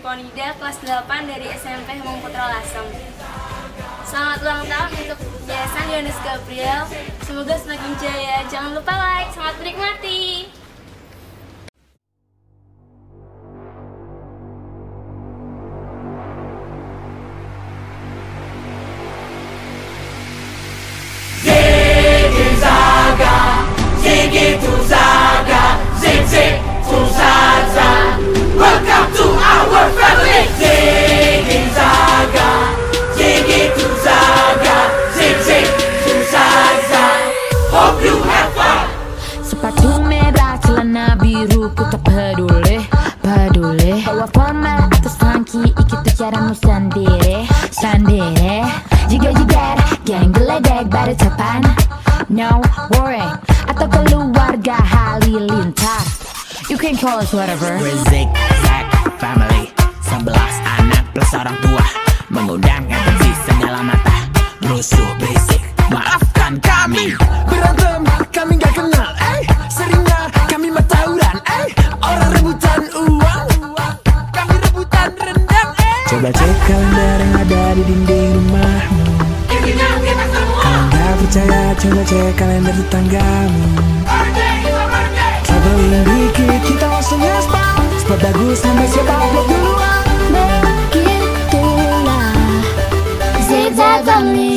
Dwi Ponida kelas 8 dari SMP Hemong Putra Lasem. Selamat ulang tahun untuk Yayasan Yohanes Gabriel. Semoga semakin jaya. Jangan lupa like. Selamat menikmati. Welcome ku tak peduli, peduli Bawa formal atau funky, ikuti caramu sendiri, sendiri. Jika jigar, geng geledek, baru capan No worry, atau keluarga halilintar You can call us whatever. We're zigzag family Sebelas anak plus orang tua. Mengundang atensi segala mata Rusuh berisik. Maafkan kami Coba cek kalender yang ada di dinding rumahmu. Kalau nggak percaya coba cek kalender tetanggamu. Traveling dikit kita langsung ngaspa Spot bagus sampai siapa? Upload duluan Begitulah Zigzag family